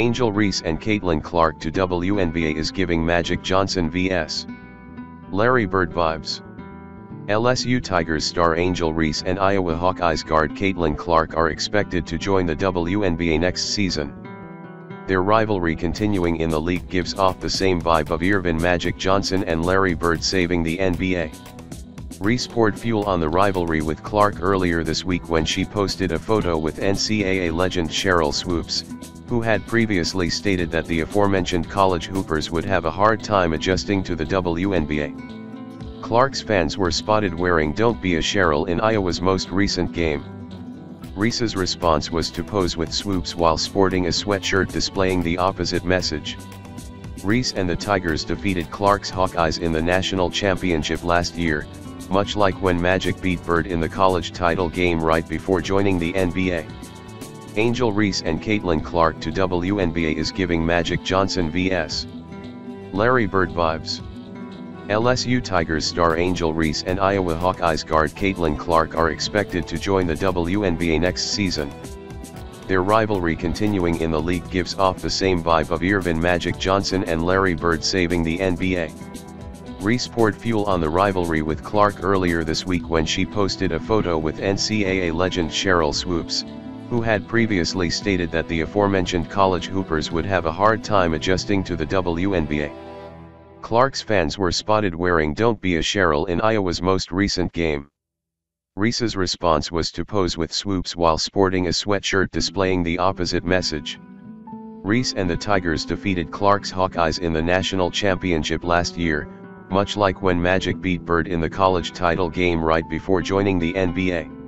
Angel Reese and Caitlin Clark to WNBA is giving Magic Johnson vs. Larry Bird vibes. LSU Tigers star Angel Reese and Iowa Hawkeyes guard Caitlin Clark are expected to join the WNBA next season. Their rivalry continuing in the league gives off the same vibe of Earvin Magic Johnson and Larry Bird saving the NBA. Reese poured fuel on the rivalry with Clark earlier this week when she posted a photo with NCAA legend Sheryl Swoopes, who had previously stated that the aforementioned college hoopers would have a hard time adjusting to the WNBA. Clark's fans were spotted wearing Don't Be a Sheryl in Iowa's most recent game. Reese's response was to pose with Swoopes while sporting a sweatshirt displaying the opposite message. Reese and the Tigers defeated Clark's Hawkeyes in the national championship last year, much like when Magic beat Bird in the college title game right before joining the NBA. Angel Reese and Caitlin Clark to WNBA is giving Magic Johnson vs. Larry Bird vibes. LSU Tigers star Angel Reese and Iowa Hawkeyes guard Caitlin Clark are expected to join the WNBA next season. Their rivalry continuing in the league gives off the same vibe of Earvin Magic Johnson and Larry Bird saving the NBA. Reese poured fuel on the rivalry with Clark earlier this week when she posted a photo with NCAA legend Sheryl Swoopes, who had previously stated that the aforementioned college hoopers would have a hard time adjusting to the WNBA. Clark's fans were spotted wearing Don't Be a Sheryl in Iowa's most recent game. Reese's response was to pose with Swoopes while sporting a sweatshirt displaying the opposite message. Reese and the Tigers defeated Clark's Hawkeyes in the national championship last year, much like when Magic beat Bird in the college title game right before joining the NBA.